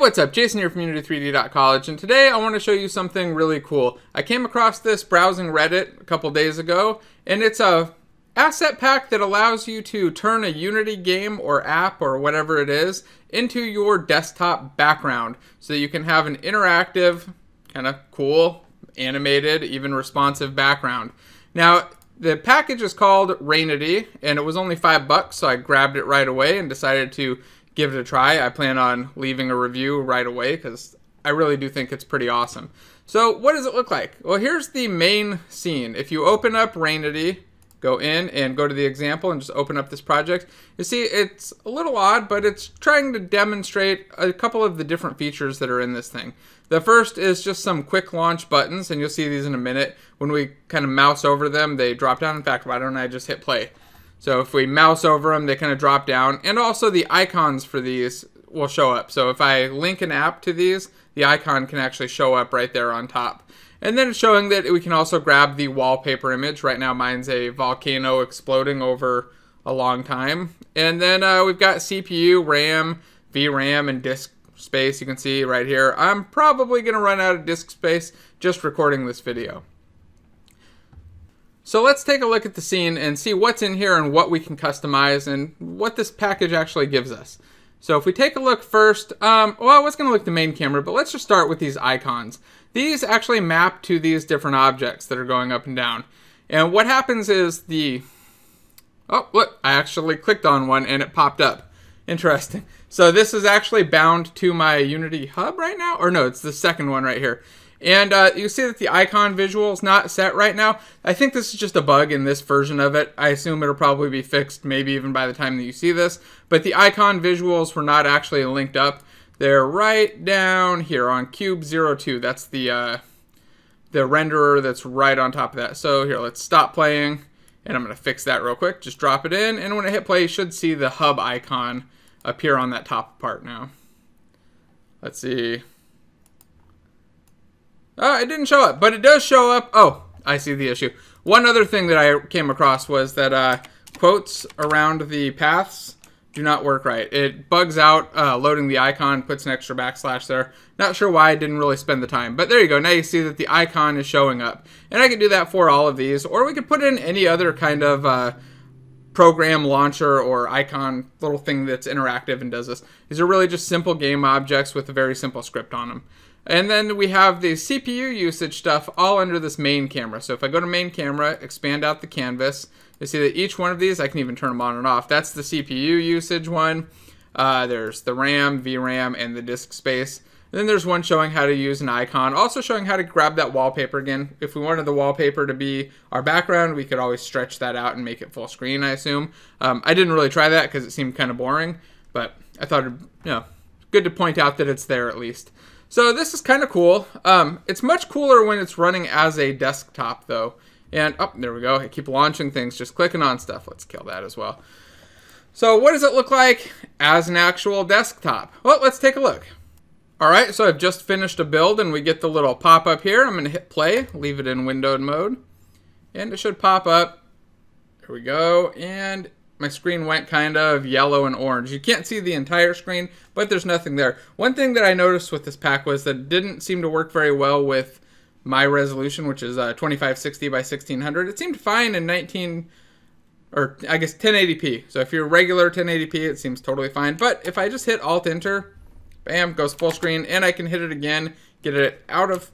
what's up? Jason here from Unity3D.College, and today I want to show you something really cool. I came across this browsing Reddit a couple days ago, and it's a asset pack that allows you to turn a Unity game or app or whatever it is into your desktop background so that you can have an interactive, kind of cool, animated, even responsive background. Now, the package is called Rainity, and it was only five bucks, so I grabbed it right away and decided to give it a try. I plan on leaving a review right away because I really do think it's pretty awesome. So what does it look like? Well, here's the main scene. If you open up Rainity, go in and go to the example and just open up this project, you see it's a little odd, but it's trying to demonstrate a couple of the different features that are in this thing. The first is just some quick launch buttons, and you'll see these in a minute. When we kind of mouse over them, they drop down. In fact, why don't I just hit play? So if we mouse over them, they kind of drop down. And also the icons for these will show up. So if I link an app to these, the icon can actually show up right there on top. And then it's showing that we can also grab the wallpaper image. Right now mine's a volcano exploding over a long time. And then uh, we've got CPU, RAM, VRAM, and disk space. You can see right here. I'm probably going to run out of disk space just recording this video. So let's take a look at the scene and see what's in here and what we can customize and what this package actually gives us. So if we take a look first, um, well, I was going to look at the main camera, but let's just start with these icons. These actually map to these different objects that are going up and down. And what happens is the... Oh, look, I actually clicked on one and it popped up. Interesting. So this is actually bound to my Unity hub right now, or no, it's the second one right here. And uh, you see that the icon visual is not set right now. I think this is just a bug in this version of it. I assume it'll probably be fixed maybe even by the time that you see this. But the icon visuals were not actually linked up. They're right down here on Cube 02. That's the, uh, the renderer that's right on top of that. So here, let's stop playing. And I'm going to fix that real quick. Just drop it in. And when I hit play, you should see the hub icon appear on that top part now. Let's see. Oh, it didn't show up, but it does show up. Oh, I see the issue. One other thing that I came across was that uh, quotes around the paths do not work right. It bugs out uh, loading the icon, puts an extra backslash there. Not sure why I didn't really spend the time, but there you go. Now you see that the icon is showing up. And I can do that for all of these, or we could put in any other kind of uh, program launcher or icon little thing that's interactive and does this. These are really just simple game objects with a very simple script on them. And then we have the CPU usage stuff all under this main camera. So if I go to main camera, expand out the canvas, you see that each one of these, I can even turn them on and off. That's the CPU usage one. Uh, there's the RAM, VRAM, and the disk space. And then there's one showing how to use an icon, also showing how to grab that wallpaper again. If we wanted the wallpaper to be our background, we could always stretch that out and make it full screen, I assume. Um, I didn't really try that because it seemed kind of boring, but I thought, you know, good to point out that it's there at least. So this is kind of cool. Um, it's much cooler when it's running as a desktop though. And, oh, there we go. I keep launching things, just clicking on stuff. Let's kill that as well. So what does it look like as an actual desktop? Well, let's take a look. All right, so I've just finished a build and we get the little pop-up here. I'm gonna hit play, leave it in windowed mode. And it should pop up. There we go. And my screen went kind of yellow and orange. You can't see the entire screen, but there's nothing there. One thing that I noticed with this pack was that it didn't seem to work very well with my resolution, which is uh, 2560 by 1600. It seemed fine in 19, or I guess 1080p. So if you're regular 1080p, it seems totally fine. But if I just hit Alt Enter, bam, goes full screen, and I can hit it again, get it out of,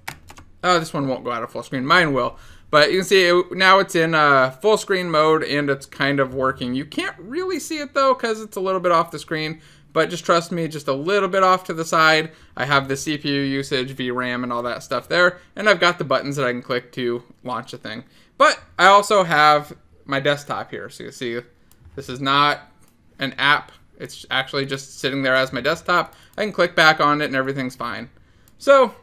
oh, this one won't go out of full screen. Mine will. But you can see it, now it's in uh, full screen mode and it's kind of working. You can't really see it though because it's a little bit off the screen. But just trust me, just a little bit off to the side. I have the CPU usage, VRAM, and all that stuff there. And I've got the buttons that I can click to launch a thing. But I also have my desktop here. So you see this is not an app. It's actually just sitting there as my desktop. I can click back on it and everything's fine. So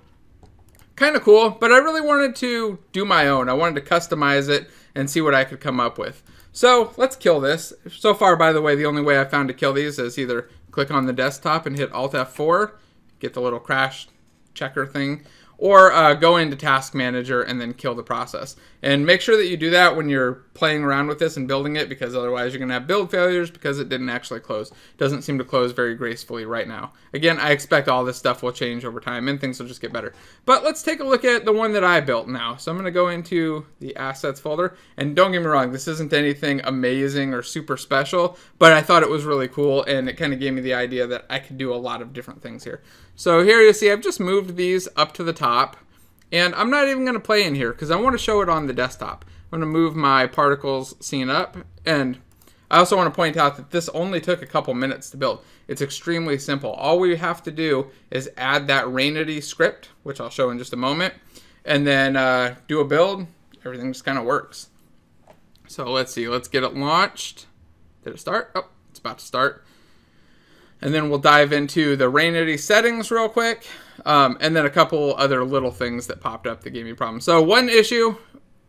kind of cool, but I really wanted to do my own. I wanted to customize it and see what I could come up with. So let's kill this. So far, by the way, the only way I found to kill these is either click on the desktop and hit Alt F4, get the little crash checker thing, or uh, go into Task Manager and then kill the process. And make sure that you do that when you're playing around with this and building it because otherwise you're going to have build failures because it didn't actually close. It doesn't seem to close very gracefully right now. Again, I expect all this stuff will change over time and things will just get better. But let's take a look at the one that I built now. So I'm going to go into the assets folder and don't get me wrong, this isn't anything amazing or super special, but I thought it was really cool and it kind of gave me the idea that I could do a lot of different things here. So here you see I've just moved these up to the top and I'm not even going to play in here because I want to show it on the desktop. I'm going to move my particles scene up. And I also want to point out that this only took a couple minutes to build. It's extremely simple. All we have to do is add that Rainity script, which I'll show in just a moment, and then uh, do a build. Everything just kind of works. So let's see. Let's get it launched. Did it start? Oh, it's about to start. And then we'll dive into the Rainity settings real quick. Um, and then a couple other little things that popped up that gave me problems. So one issue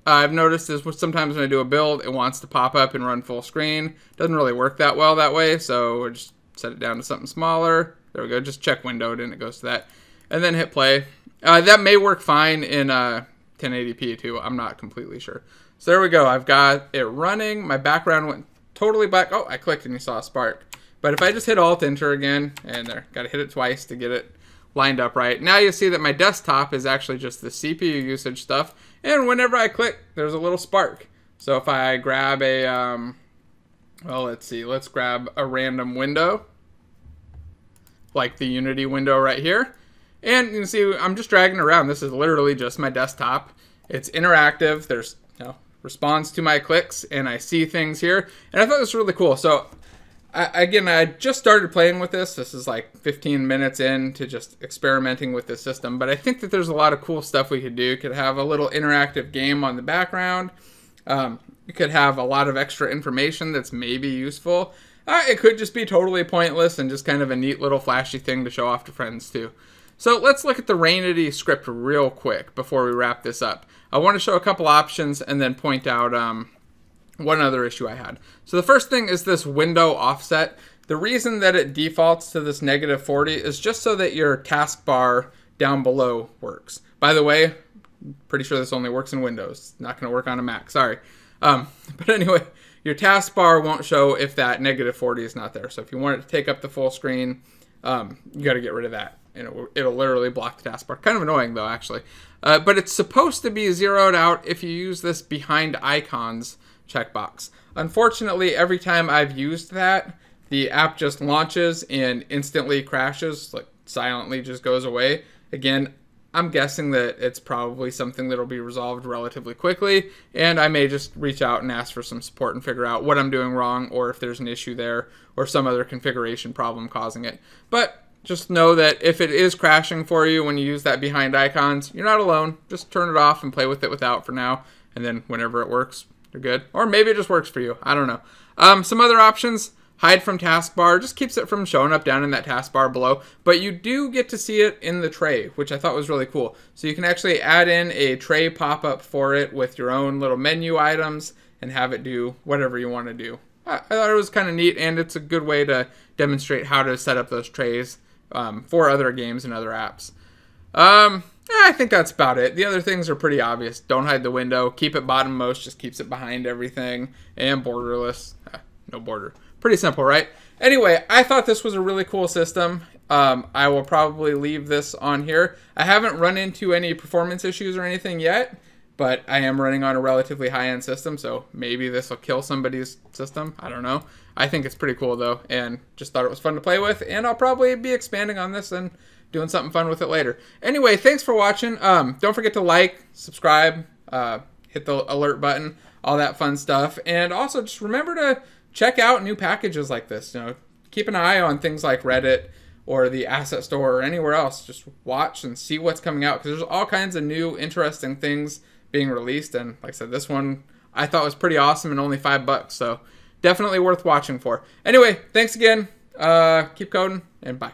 I've noticed is sometimes when I do a build, it wants to pop up and run full screen. Doesn't really work that well that way, so just set it down to something smaller. There we go. Just check windowed and it goes to that. And then hit play. Uh, that may work fine in uh, 1080p too. I'm not completely sure. So there we go. I've got it running. My background went totally black. Oh, I clicked and you saw a spark. But if I just hit Alt Enter again, and there, got to hit it twice to get it lined up right. Now you see that my desktop is actually just the CPU usage stuff, and whenever I click, there's a little spark. So if I grab a, um, well, let's see, let's grab a random window, like the Unity window right here, and you can see I'm just dragging around. This is literally just my desktop. It's interactive. There's you know, to my clicks, and I see things here, and I thought this was really cool. So I, again, I just started playing with this. This is like 15 minutes in to just experimenting with the system, but I think that there's a lot of cool stuff we could do. Could have a little interactive game on the background. Um, you could have a lot of extra information that's maybe useful. Uh, it could just be totally pointless and just kind of a neat little flashy thing to show off to friends too. So let's look at the Rainity script real quick before we wrap this up. I want to show a couple options and then point out um, one other issue I had. So the first thing is this window offset. The reason that it defaults to this negative 40 is just so that your taskbar down below works. By the way, pretty sure this only works in Windows. Not going to work on a Mac. Sorry. Um, but anyway, your taskbar won't show if that negative 40 is not there. So if you want it to take up the full screen, um, you got to get rid of that. And it it'll literally block the taskbar. Kind of annoying though, actually. Uh, but it's supposed to be zeroed out if you use this behind icons checkbox. Unfortunately, every time I've used that, the app just launches and instantly crashes, like silently just goes away. Again, I'm guessing that it's probably something that'll be resolved relatively quickly, and I may just reach out and ask for some support and figure out what I'm doing wrong or if there's an issue there or some other configuration problem causing it. But just know that if it is crashing for you when you use that behind icons, you're not alone. Just turn it off and play with it without for now, and then whenever it works, you're good. Or maybe it just works for you. I don't know. Um, some other options. Hide from taskbar just keeps it from showing up down in that taskbar below, but you do get to see it in the tray, which I thought was really cool. So you can actually add in a tray pop-up for it with your own little menu items and have it do whatever you want to do. I, I thought it was kind of neat, and it's a good way to demonstrate how to set up those trays um, for other games and other apps. Um, I think that's about it. The other things are pretty obvious. Don't hide the window. Keep it bottom most. Just keeps it behind everything. And borderless. Eh, no border. Pretty simple, right? Anyway, I thought this was a really cool system. Um, I will probably leave this on here. I haven't run into any performance issues or anything yet, but I am running on a relatively high-end system, so maybe this will kill somebody's system. I don't know. I think it's pretty cool, though, and just thought it was fun to play with, and I'll probably be expanding on this and doing something fun with it later. Anyway, thanks for watching. Um, don't forget to like, subscribe, uh, hit the alert button, all that fun stuff. And also just remember to check out new packages like this. You know, keep an eye on things like Reddit or the asset store or anywhere else. Just watch and see what's coming out because there's all kinds of new interesting things being released. And like I said, this one I thought was pretty awesome and only five bucks. So definitely worth watching for. Anyway, thanks again. Uh, keep coding and bye.